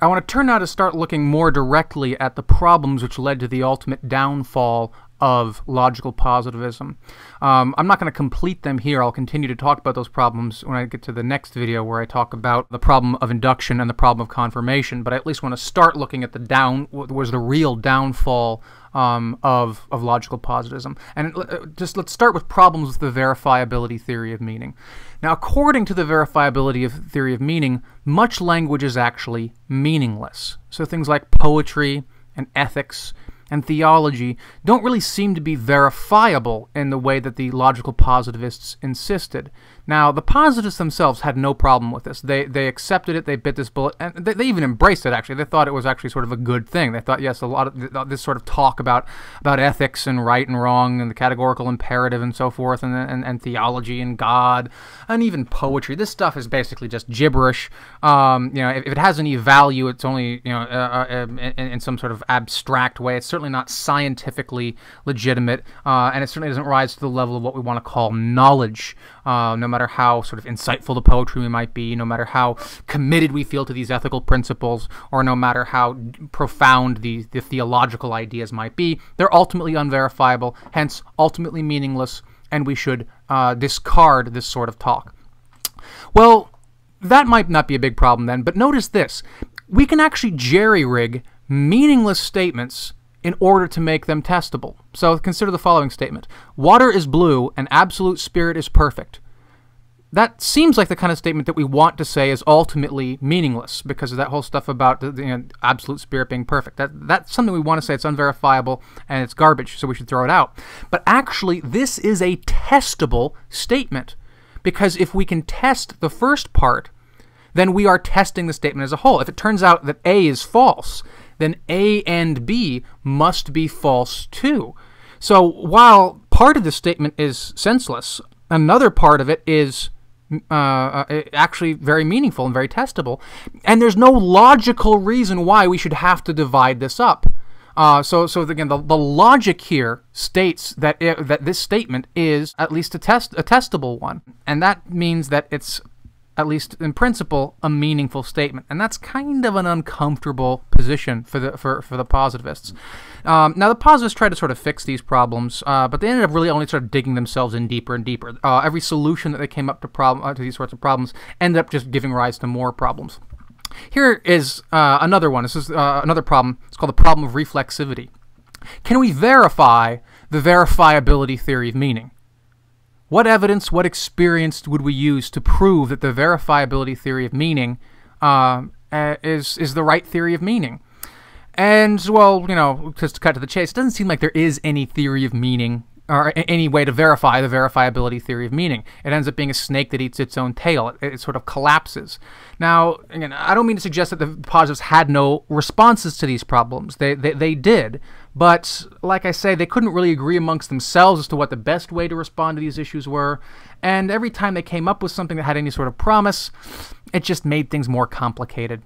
I want to turn now to start looking more directly at the problems which led to the ultimate downfall of logical positivism. Um, I'm not going to complete them here. I'll continue to talk about those problems when I get to the next video where I talk about the problem of induction and the problem of confirmation. But I at least want to start looking at the down, what was the real downfall um, of, of logical positivism. And uh, just let's start with problems with the verifiability theory of meaning. Now, according to the verifiability of theory of meaning, much language is actually meaningless. So things like poetry and ethics and theology don't really seem to be verifiable in the way that the logical positivists insisted. Now, the positivists themselves had no problem with this. They they accepted it. They bit this bullet, and they, they even embraced it. Actually, they thought it was actually sort of a good thing. They thought, yes, a lot of this sort of talk about about ethics and right and wrong and the categorical imperative and so forth, and and, and theology and God, and even poetry. This stuff is basically just gibberish. Um, you know, if, if, it has any value, it's only you know uh, uh, in, in, some sort of abstract way. It's certainly not scientifically legitimate, uh, and it certainly doesn't rise to the level of what we want to call knowledge. Uh, no matter how sort of insightful the poetry we might be, no matter how committed we feel to these ethical principles, or no matter how profound the, the theological ideas might be, they're ultimately unverifiable, hence ultimately meaningless, and we should uh, discard this sort of talk. Well, that might not be a big problem then, but notice this. We can actually jerry rig meaningless statements in order to make them testable. So consider the following statement Water is blue and absolute spirit is perfect. That seems like the kind of statement that we want to say is ultimately meaningless because of that whole stuff about the, you know, absolute spirit being perfect. That that's something we want to say. It's unverifiable and it's garbage, so we should throw it out. But actually, this is a testable statement because if we can test the first part, then we are testing the statement as a whole. If it turns out that A is false, then A and B must be false too. So while part of the statement is senseless, another part of it is uh, uh actually very meaningful and very testable. And there's no logical reason why we should have to divide this up. Uh, so, so again, the, the logic here states that it, that this statement is at least a test a testable one, and that means that it's at least in principle, a meaningful statement. And that's kind of an uncomfortable position for the for, for the positivists. Um, now, the positivists tried to sort of fix these problems, uh, but they ended up really only sort of digging themselves in deeper and deeper. Uh, every solution that they came up to problem uh, to these sorts of problems ended up just giving rise to more problems. Here is uh, another one. This is uh, another problem. It's called the problem of reflexivity. Can we verify the verifiability theory of meaning? What evidence, what experience would we use to prove that the verifiability theory of meaning uh, is is the right theory of meaning? And well, you know, just to cut to the chase, it doesn't seem like there is any theory of meaning or any way to verify the verifiability theory of meaning. It ends up being a snake that eats its own tail. It, it, sort of collapses. Now, again, I don't mean to suggest that the positives had no responses to these problems. They, they, they did. But, like I say, they couldn't really agree amongst themselves as to what the best way to respond to these issues were. And every time they came up with something that had any sort of promise, it just made things more complicated.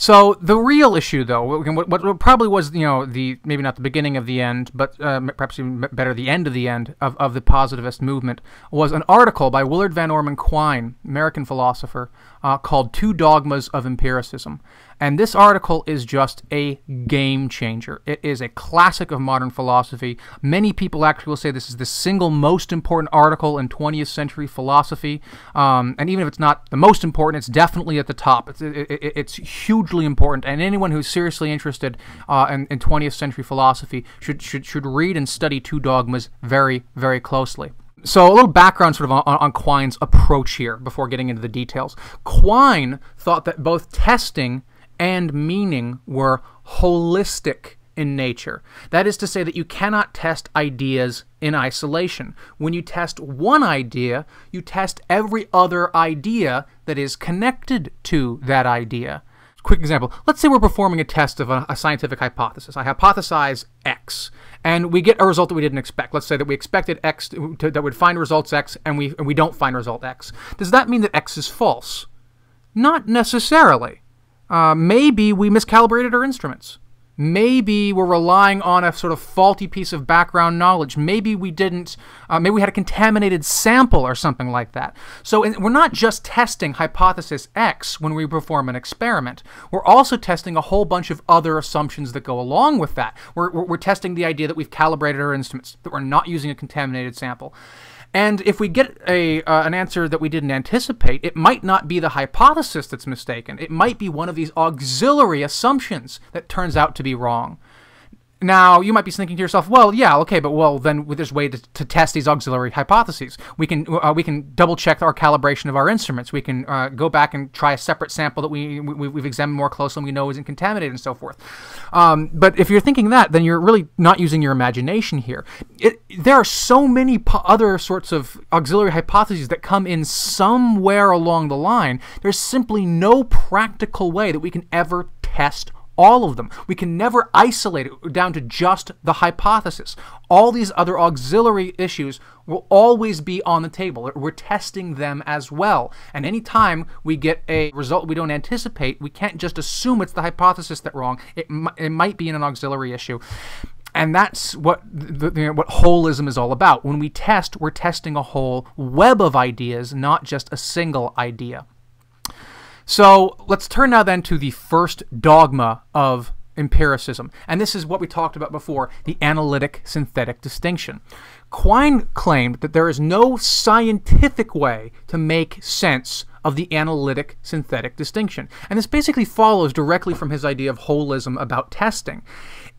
So the real issue, though, what, what, probably was, you know, the maybe not the beginning of the end, but uh, perhaps even better, the end of the end of, of the positivist movement, was an article by Willard Van Orman Quine, American philosopher, uh, called Two Dogmas of Empiricism. And this article is just a game changer. It is a classic of modern philosophy. Many people actually will say this is the single most important article in 20th century philosophy. Um, and even if it's not the most important, it's definitely at the top. It's, it, it, it's hugely important. And anyone who's seriously interested uh, in, in 20th century philosophy should, should, should read and study Two Dogmas very, very closely. So, a little background sort of on, on Quine's approach here before getting into the details. Quine thought that both testing and meaning were holistic in nature. That is to say, that you cannot test ideas in isolation. When you test one idea, you test every other idea that is connected to that idea. Quick example let's say we're performing a test of a, a scientific hypothesis. I hypothesize X, and we get a result that we didn't expect. Let's say that we expected X to, to, that would find results X, and we, and we don't find result X. Does that mean that X is false? Not necessarily. Uh, maybe we miscalibrated our instruments. maybe we're relying on a sort of faulty piece of background knowledge. Maybe we didn't, uh, maybe we had a contaminated sample or something like that. So we're not just testing hypothesis X when we perform an experiment. We're also testing a whole bunch of other assumptions that go along with that. We're, we're, we're testing the idea that we've calibrated our instruments, that we're not using a contaminated sample. And if we get a uh, an answer that we didn't anticipate, it might not be the hypothesis that's mistaken. It might be one of these auxiliary assumptions that turns out to be wrong. Now, you might be thinking to yourself, well, yeah, okay, but well, then there's a way to, to test these auxiliary hypotheses. We can uh, we can double check our calibration of our instruments. We can uh, go back and try a separate sample that we, we have examined more closely and we know isn't contaminated and so forth. Um, but if you're thinking that, then you're really not using your imagination here. It, there are so many other sorts of auxiliary hypotheses that come in somewhere along the line. There's simply no practical way that we can ever test all of them. We can never isolate it down to just the hypothesis. All these other auxiliary issues will always be on the table. We're testing them as well. And anytime we get a result we don't anticipate, we can't just assume it's the hypothesis that's wrong. It, it might be in an auxiliary issue. And that's what the, what holism is all about. When we test, we're testing a whole web of ideas, not just a single idea. So let's turn now then to the first dogma of empiricism. And this is what we talked about before the analytic synthetic distinction. Quine claimed that there is no scientific way to make sense of the analytic synthetic distinction. And this basically follows directly from his idea of holism about testing.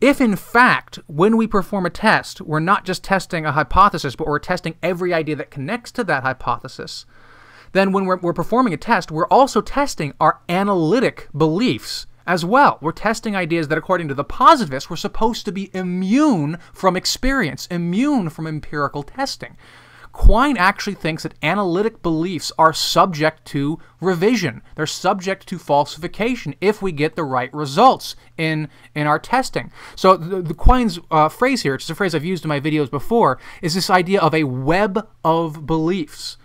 If, in fact, when we perform a test, we're not just testing a hypothesis, but we're testing every idea that connects to that hypothesis, then when we're, we're performing a test, we're also testing our analytic beliefs as well. We're testing ideas that, according to the positivists, were supposed to be immune from experience, immune from empirical testing. Quine actually thinks that analytic beliefs are subject to revision. They're subject to falsification if we get the right results in, in our testing. So the, the Quine's uh, phrase here, which is a phrase I've used in my videos before, is this idea of a web of beliefs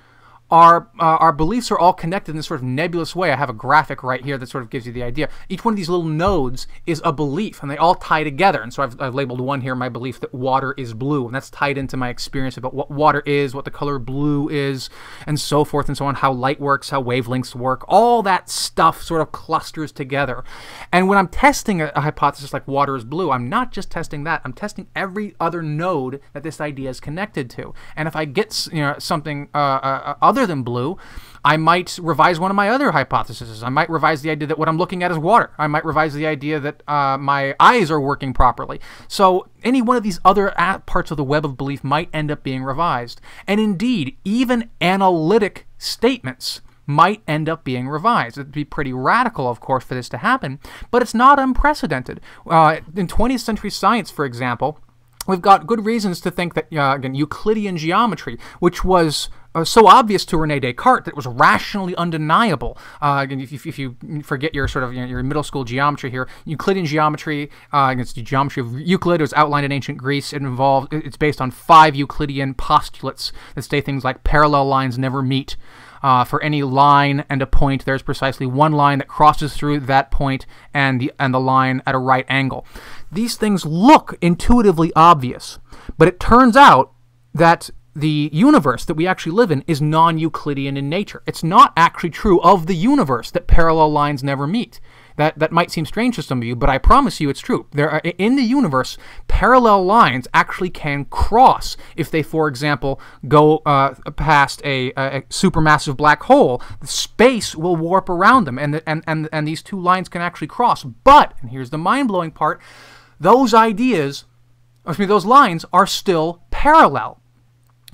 our uh, our beliefs are all connected in this sort of nebulous way. I have a graphic right here that sort of gives you the idea. Each one of these little nodes is a belief, and they all tie together. And so I've, I've labeled one here my belief that water is blue, and that's tied into my experience about what water is, what the color blue is, and so forth and so on, how light works, how wavelengths work. All that stuff sort of clusters together. And when I'm testing a, a hypothesis like water is blue, I'm not just testing that. I'm testing every other node that this idea is connected to. And if I get you know something uh, uh, other than blue, I might revise one of my other hypotheses. I might revise the idea that what I'm looking at is water. I might revise the idea that uh, my eyes are working properly. So any one of these other parts of the web of belief might end up being revised. And indeed, even analytic statements might end up being revised. It'd be pretty radical, of course, for this to happen, but it's not unprecedented. Uh, in 20th century science, for example, we've got good reasons to think that, uh, again, Euclidean geometry, which was uh, so obvious to Rene Descartes that it was rationally undeniable. Uh, if, if, if, you forget your sort of you know, your middle school geometry here, Euclidean geometry, uh, it's the geometry of Euclid. It was outlined in ancient Greece. It involved it's based on five Euclidean postulates that say things like parallel lines never meet. Uh, for any line and a point, there's precisely one line that crosses through that point and the and the line at a right angle. These things look intuitively obvious, but it turns out that the universe that we actually live in is non Euclidean in nature. It's not actually true of the universe that parallel lines never meet. That, that might seem strange to some of you, but I promise you it's true. There are, in the universe, parallel lines actually can cross if they, for example, go uh, past a, a, supermassive black hole. The space will warp around them, and, the, and, and, and these two lines can actually cross. But, and here's the mind blowing part, those ideas, I mean, those lines are still parallel.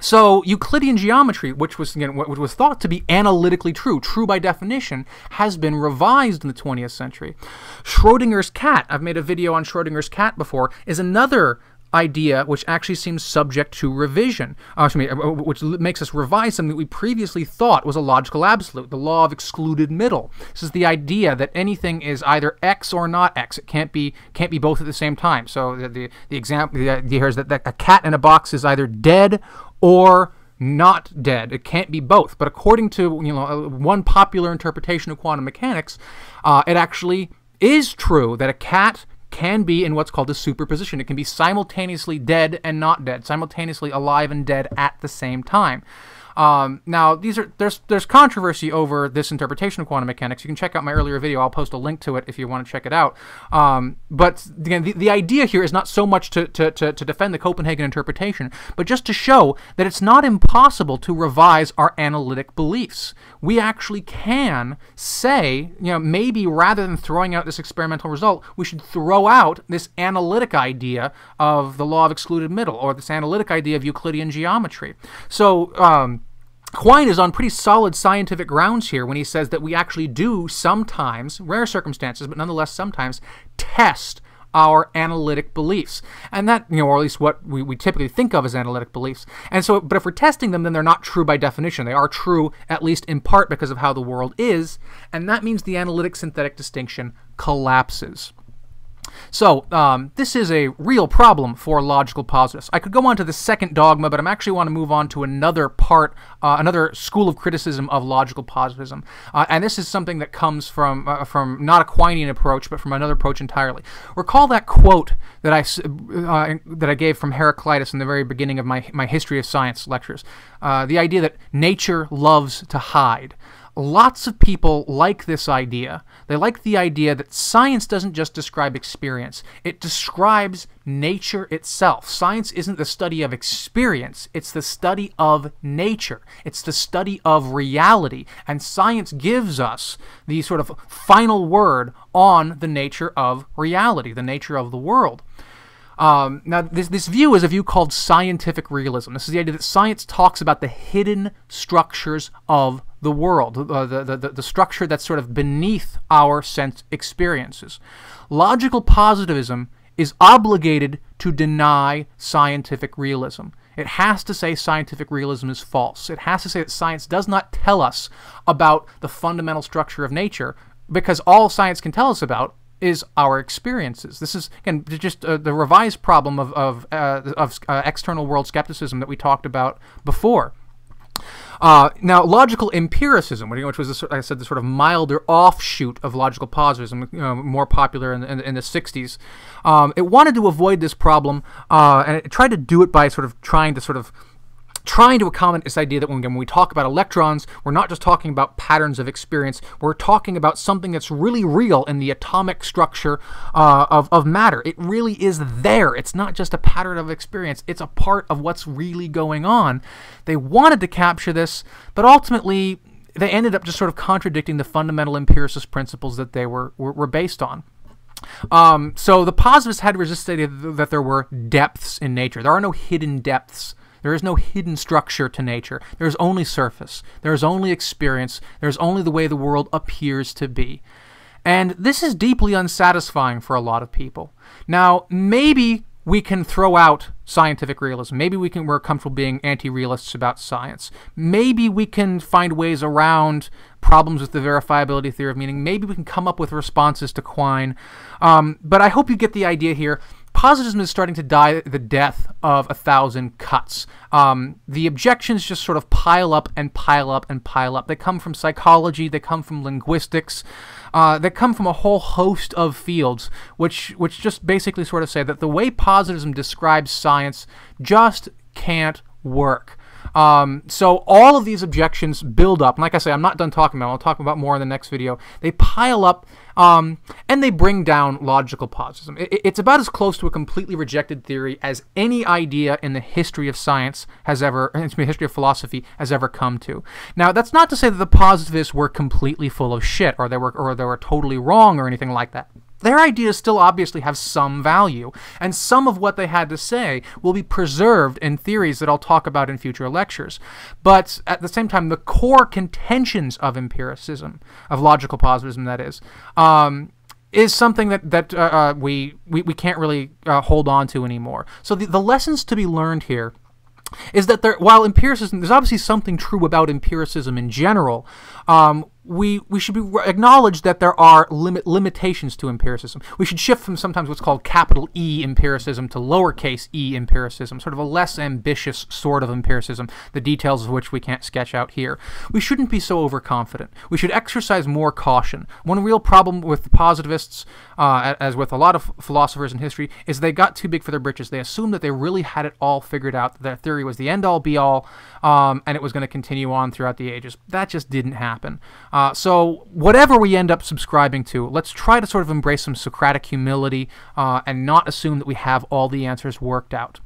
So Euclidean geometry, which was again, which was thought to be analytically true, true by definition, has been revised in the 20th century. Schrodinger's cat, I've made a video on Schrodinger's cat before, is another idea which actually seems subject to revision, uh, me, uh, which makes us revise something that we previously thought was a logical absolute, the law of excluded middle. This is the idea that anything is either x or not x. It can't be can't be both at the same time. So the the, the example the idea here is that, that a cat in a box is either dead or not dead. It can't be both. But according to you know uh, one popular interpretation of quantum mechanics, uh, it actually is true that a cat can be in what's called a superposition. It can be simultaneously dead and not dead, simultaneously alive and dead at the same time. Um, now, these are there's there's controversy over this interpretation of quantum mechanics. You can check out my earlier video. I'll post a link to it if you want to check it out. Um, but again, the, the idea here is not so much to, to, to, to defend the Copenhagen interpretation, but just to show that it's not impossible to revise our analytic beliefs. We actually can say, you know, maybe rather than throwing out this experimental result, we should throw out this analytic idea of the law of excluded middle or this analytic idea of Euclidean geometry. So, um, Quine is on pretty solid scientific grounds here when he says that we actually do sometimes, rare circumstances, but nonetheless sometimes, test our analytic beliefs. And that, you know, or at least what we, we typically think of as analytic beliefs. And so, but if we're testing them, then they're not true by definition. They are true, at least in part, because of how the world is. And that means the analytic synthetic distinction collapses. So, um, this is a real problem for logical positivists. I could go on to the second dogma, but I'm actually want to move on to another part, uh, another school of criticism of logical positivism. Uh, and this is something that comes from, uh, from not a Quinean approach, but from another approach entirely. Recall that quote that I, uh, that I gave from Heraclitus in the very beginning of my, my History of Science lectures. Uh, the idea that nature loves to hide. Lots of people like this idea. They like the idea that science doesn't just describe experience, it describes nature itself. Science isn't the study of experience, it's the study of nature, it's the study of reality. And science gives us the sort of final word on the nature of reality, the nature of the world. Um, now, this, this view is a view called scientific realism. This is the idea that science talks about the hidden structures of the world, uh, the, the, the structure that's sort of beneath our sense experiences. Logical positivism is obligated to deny scientific realism. It has to say scientific realism is false. It has to say that science does not tell us about the fundamental structure of nature because all science can tell us about is our experiences. This is again just uh, the revised problem of of, uh, of uh, external world skepticism that we talked about before. Uh, now, logical empiricism, which was, like I said, the sort of milder offshoot of logical positivism, you know, more popular in, in, in the 60s, um, it wanted to avoid this problem, uh, and it tried to do it by sort of trying to sort of trying to accommodate this idea that when, we talk about electrons, we're not just talking about patterns of experience, we're talking about something that's really real in the atomic structure uh, of, of matter. It really is there. It's not just a pattern of experience, it's a part of what's really going on. They wanted to capture this, but ultimately, they ended up just sort of contradicting the fundamental empiricist principles that they were, were, were based on. Um, so the positivists had resisted that there were depths in nature. There are no hidden depths there is no hidden structure to nature. There is only surface. There is only experience. There is only the way the world appears to be. And this is deeply unsatisfying for a lot of people. Now, maybe we can throw out scientific realism. Maybe we can we're comfortable being anti-realists about science. Maybe we can find ways around problems with the verifiability theory of meaning. Maybe we can come up with responses to Quine. Um, but I hope you get the idea here positivism is starting to die the death of a thousand cuts. Um, the objections just sort of pile up and pile up and pile up. They come from psychology, they come from linguistics, uh, they come from a whole host of fields, which which just basically sort of say that the way positivism describes science just can't work. Um, so all of these objections build up. And like I say, I'm not done talking about them. I'll talk about more in the next video. They pile up um, and they bring down logical positivism. It, it's about as close to a completely rejected theory as any idea in the history of science has ever, in the history of philosophy has ever come to. Now, that's not to say that the positivists were completely full of shit or they were, or they were totally wrong or anything like that. Their ideas still obviously have some value, and some of what they had to say will be preserved in theories that I'll talk about in future lectures. But at the same time, the core contentions of empiricism, of logical positivism, that is, um, is something that that uh, uh, we, we we can't really uh, hold on to anymore. So the, the lessons to be learned here is that there, while empiricism, there's obviously something true about empiricism in general. Um, we we should be acknowledge that there are limit limitations to empiricism. We should shift from sometimes what's called capital E empiricism to lowercase e empiricism, sort of a less ambitious sort of empiricism, the details of which we can't sketch out here. We shouldn't be so overconfident. We should exercise more caution. One real problem with the positivists, uh, as with a lot of philosophers in history, is they got too big for their britches. They assumed that they really had it all figured out. That their theory was the end all be all, um, and it was going to continue on throughout the ages. That just didn't happen. Uh, so, whatever we end up subscribing to, let's try to sort of embrace some Socratic humility uh, and not assume that we have all the answers worked out.